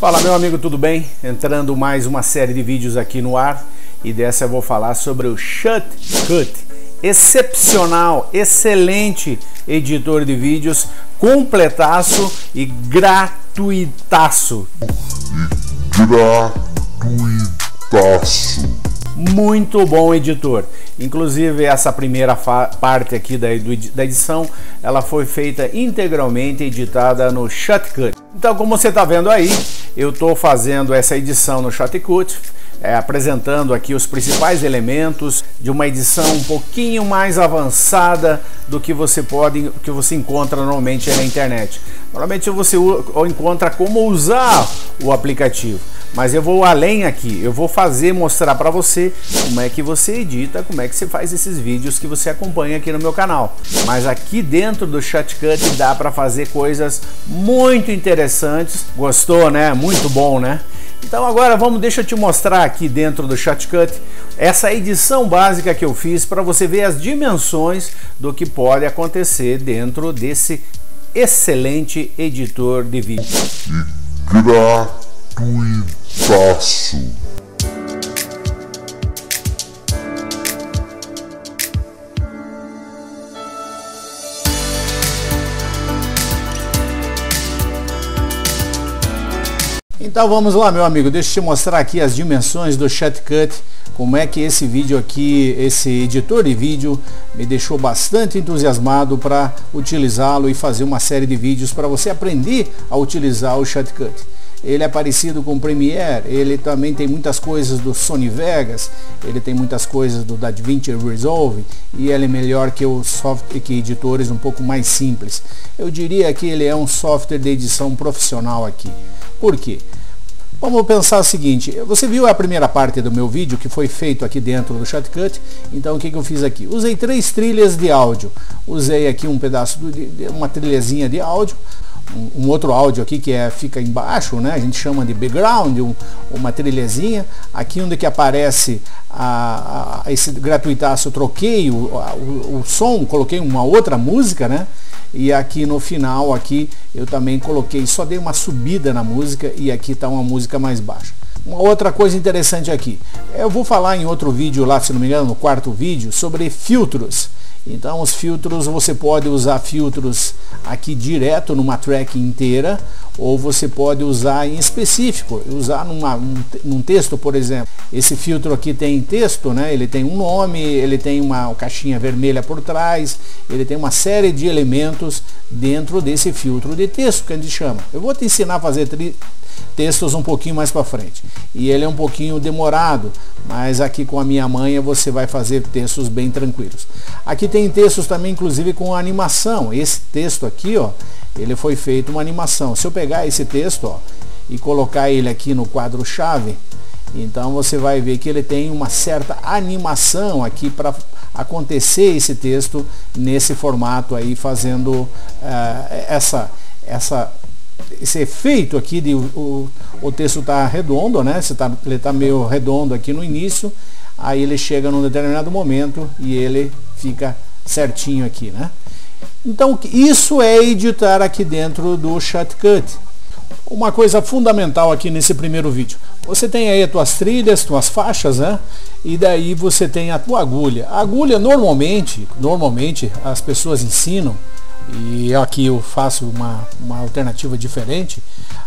Fala meu amigo, tudo bem? Entrando mais uma série de vídeos aqui no ar e dessa eu vou falar sobre o Shutcut, excepcional, excelente editor de vídeos, completaço e gratuitaço. Gratuitaço. Muito bom editor. Inclusive essa primeira parte aqui da, da edição, ela foi feita integralmente editada no Shotcut. Então, como você está vendo aí, eu estou fazendo essa edição no Shotcut, é, apresentando aqui os principais elementos de uma edição um pouquinho mais avançada do que você pode, que você encontra normalmente na internet. Normalmente você encontra como usar o aplicativo, mas eu vou além aqui. Eu vou fazer mostrar para você como é que você edita, como é que você faz esses vídeos que você acompanha aqui no meu canal. Mas aqui dentro do Shotcut dá para fazer coisas muito interessantes. Gostou, né? Muito bom, né? Então agora vamos, deixa eu te mostrar aqui dentro do Shotcut essa edição básica que eu fiz para você ver as dimensões do que pode acontecer dentro desse excelente editor de vídeo. Então vamos lá meu amigo, deixa eu te mostrar aqui as dimensões do Shotcut, como é que esse vídeo aqui, esse editor de vídeo me deixou bastante entusiasmado para utilizá-lo e fazer uma série de vídeos para você aprender a utilizar o Shotcut. Ele é parecido com o Premiere, ele também tem muitas coisas do Sony Vegas, ele tem muitas coisas do DaVinci Resolve e ele é melhor que os software que editores um pouco mais simples. Eu diria que ele é um software de edição profissional aqui. Por quê? Vamos pensar o seguinte, você viu a primeira parte do meu vídeo que foi feito aqui dentro do Shotcut, então o que, que eu fiz aqui? Usei três trilhas de áudio, usei aqui um pedaço de uma trilhazinha de áudio, um, outro áudio aqui que é, fica embaixo, né? a gente chama de background, um, uma trilhazinha, aqui onde que aparece a, a, esse gratuitaço, eu troquei o, o, o som, coloquei uma outra música, né? e aqui no final aqui eu também coloquei, só dei uma subida na música e aqui está uma música mais baixa. Uma outra coisa interessante aqui, eu vou falar em outro vídeo lá, se não me engano, no quarto vídeo, sobre filtros. Então os filtros, você pode usar filtros aqui direto numa track inteira, ou você pode usar em específico, usar numa, um, num texto, por exemplo. Esse filtro aqui tem texto, né? ele tem um nome, ele tem uma caixinha vermelha por trás, ele tem uma série de elementos dentro desse filtro de texto que a gente chama. Eu vou te ensinar a fazer textos um pouquinho mais para frente. E ele é um pouquinho demorado, mas aqui com a minha manha você vai fazer textos bem tranquilos. Aqui tem textos também, inclusive, com animação. Esse texto aqui, ó, ele foi feito uma animação. Se eu pegar esse texto, ó, e colocar ele aqui no quadro-chave, então você vai ver que ele tem uma certa animação aqui para acontecer esse texto nesse formato aí, fazendo uh, essa, essa esse efeito aqui de o, o texto está redondo, né? Você tá, ele está meio redondo aqui no início, aí ele chega num determinado momento e ele fica certinho aqui, né? Então isso é editar aqui dentro do Shotcut. Uma coisa fundamental aqui nesse primeiro vídeo. Você tem aí as tuas trilhas, tuas faixas, né? E daí você tem a tua agulha. A agulha normalmente, normalmente as pessoas ensinam e aqui eu faço uma, uma alternativa diferente,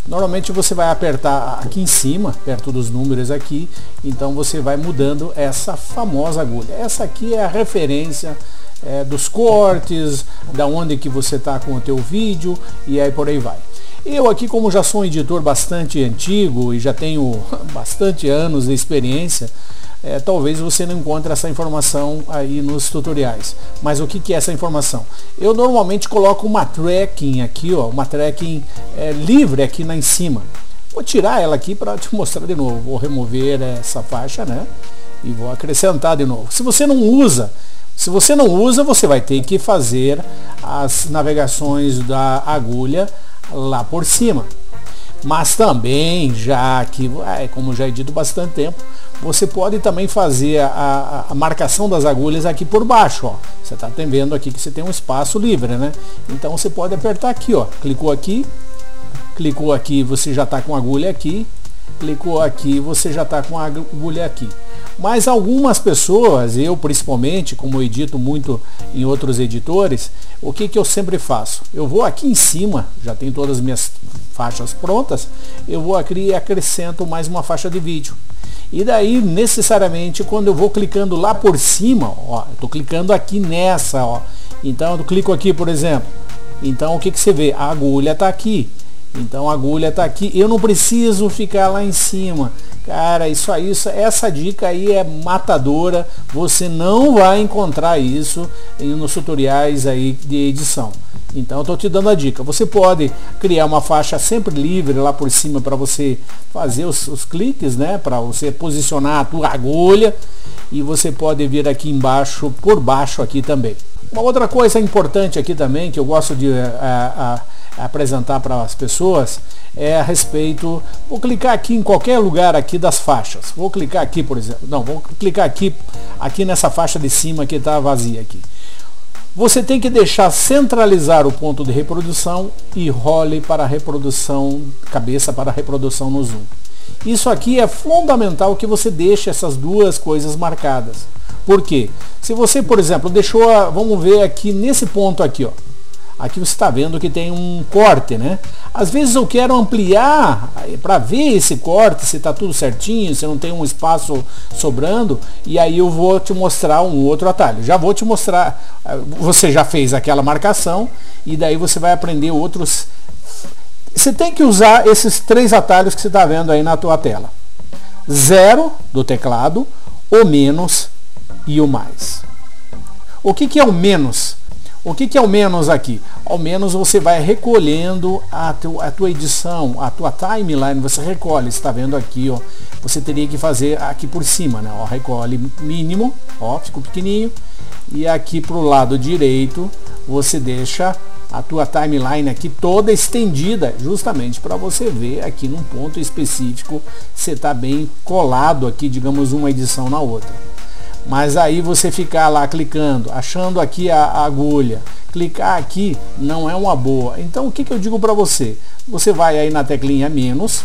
normalmente você vai apertar aqui em cima, perto dos números aqui, então você vai mudando essa famosa agulha. Essa aqui é a referência é, dos cortes, da onde que você está com o teu vídeo e aí por aí vai. Eu aqui, como já sou um editor bastante antigo e já tenho bastante anos de experiência, é, talvez você não encontre essa informação aí nos tutoriais. Mas o que, que é essa informação? Eu normalmente coloco uma tracking aqui, ó, uma tracking é, livre aqui na em cima. Vou tirar ela aqui para te mostrar de novo. Vou remover essa faixa, né? E vou acrescentar de novo. Se você não usa, se você não usa, você vai ter que fazer as navegações da agulha lá por cima. Mas também, já que, é, como já edito bastante tempo, você pode também fazer a, a, marcação das agulhas aqui por baixo. Ó. Você está vendo aqui que você tem um espaço livre, né? Então você pode apertar aqui, ó. clicou aqui, Clicou aqui, você já está com agulha aqui. Clicou aqui, você já está com agulha aqui. Mas algumas pessoas, eu principalmente, como edito muito em outros editores, o que, que eu sempre faço? Eu vou aqui em cima, já tem todas as minhas faixas prontas, eu vou aqui e acrescento mais uma faixa de vídeo. E daí, necessariamente, quando eu vou clicando lá por cima, ó, eu estou clicando aqui nessa, ó. Então, eu clico aqui, por exemplo. Então, o que, que você vê? A agulha está aqui. Então a agulha está aqui, eu não preciso ficar lá em cima. Cara, isso aí, isso, essa dica aí é matadora. Você não vai encontrar isso nos tutoriais aí de edição. Então eu estou te dando a dica. Você pode criar uma faixa sempre livre lá por cima para você fazer os, os cliques, né? Para você posicionar a tua agulha. E você pode vir aqui embaixo, por baixo aqui também. Uma outra coisa importante aqui também, que eu gosto de... Uh, uh, apresentar para as pessoas é a respeito, vou clicar aqui em qualquer lugar aqui das faixas, vou clicar aqui por exemplo, não, vou clicar aqui, aqui nessa faixa de cima que está vazia aqui. Você tem que deixar centralizar o ponto de reprodução e role para reprodução, cabeça para reprodução no zoom. Isso aqui é fundamental que você deixe essas duas coisas marcadas. Por quê? Se você, por exemplo, deixou, a, vamos ver aqui nesse ponto aqui, ó, Aqui você está vendo que tem um corte, né? Às vezes eu quero ampliar para ver esse corte, se está tudo certinho, se não tem um espaço sobrando, e aí eu vou te mostrar um outro atalho. Já vou te mostrar, eh, você já fez aquela marcação, e daí você vai aprender outros. Você tem que usar esses três atalhos que você está vendo aí na tua tela. Zero do teclado, o menos e o mais. O que, que é o menos? O que, que é o menos aqui? Ao menos você vai recolhendo a, a tua edição, a tua timeline, você recolhe, está vendo aqui, ó. Você teria que fazer aqui por cima, né? Ó, recolhe mínimo, ó, ficou pequenininho. E aqui para o lado direito, você deixa a tua timeline aqui toda estendida, justamente para você ver aqui num ponto específico, você está bem colado aqui, digamos, uma edição na outra. Mas aí você ficar lá clicando, achando aqui a, a agulha, clicar aqui não é uma boa. Então o que, que eu digo para você? Você vai aí na teclinha menos,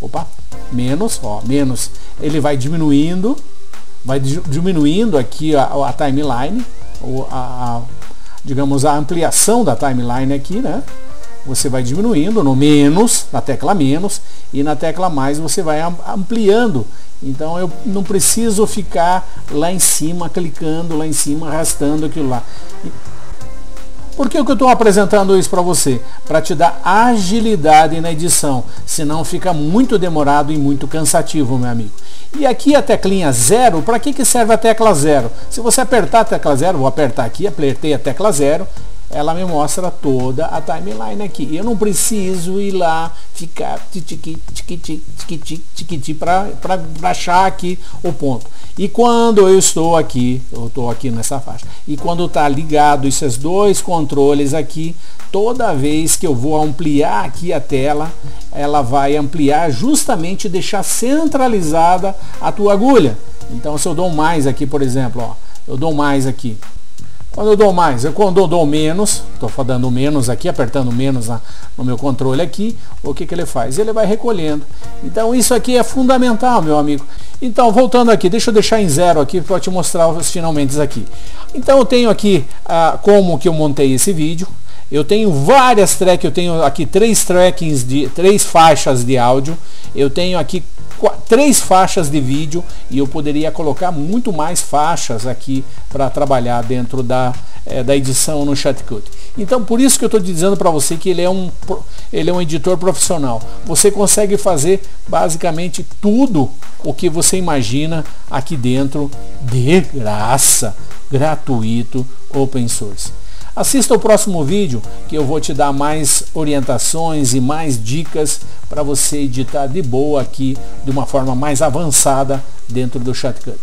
opa, menos, ó, menos, ele vai diminuindo, vai diminuindo aqui a, a timeline, a, a, digamos a ampliação da timeline aqui, né? Você vai diminuindo no menos, na tecla menos, e na tecla mais você vai ampliando então eu não preciso ficar lá em cima, clicando lá em cima, arrastando aquilo lá. Por que, que eu estou apresentando isso para você? Para te dar agilidade na edição, senão fica muito demorado e muito cansativo, meu amigo. E aqui a teclinha zero, para que, que serve a tecla zero? Se você apertar a tecla zero, vou apertar aqui, apertei a tecla zero, ela me mostra toda a timeline aqui. Eu não preciso ir lá ficar para achar aqui o ponto. E quando eu estou aqui, eu estou aqui nessa faixa, e quando está ligado esses dois controles aqui, toda vez que eu vou ampliar aqui a tela, ela vai ampliar justamente deixar centralizada a tua agulha. Então se eu dou mais aqui, por exemplo, ó, eu dou mais aqui, quando eu dou mais, eu quando eu dou menos, estou dando menos aqui, apertando menos na, no meu controle aqui, o que, que ele faz? Ele vai recolhendo. Então isso aqui é fundamental, meu amigo. Então, voltando aqui, deixa eu deixar em zero aqui para te mostrar os finalmente aqui. Então eu tenho aqui ah, como que eu montei esse vídeo. Eu tenho várias tracks, eu tenho aqui três trackings de três faixas de áudio. Eu tenho aqui três faixas de vídeo e eu poderia colocar muito mais faixas aqui para trabalhar dentro da, é, da edição no ChatCut. Então por isso que eu estou dizendo para você que ele é, um, ele é um editor profissional. Você consegue fazer basicamente tudo o que você imagina aqui dentro de graça, gratuito, open source. Assista o próximo vídeo que eu vou te dar mais orientações e mais dicas para você editar de boa aqui de uma forma mais avançada dentro do ShotCut.